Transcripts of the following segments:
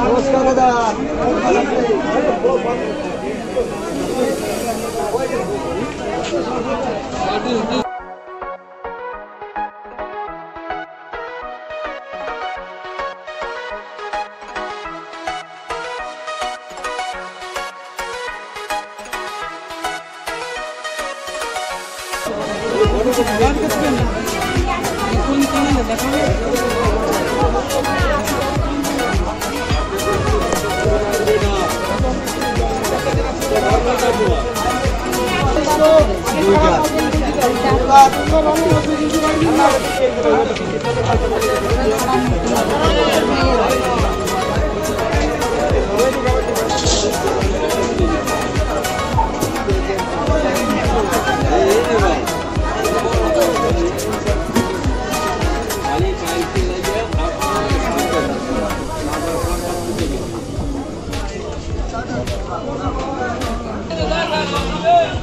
নমস্কার দাদা ভগবান করছেন এখন কেন দেখাবে দুইটা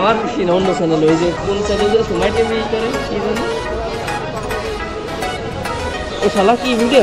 আমার খুশি না অন্য চ্যানেল ওই যে কোন চ্যানেল সময় টিভি করে, কি ও শালা কি ভিডিও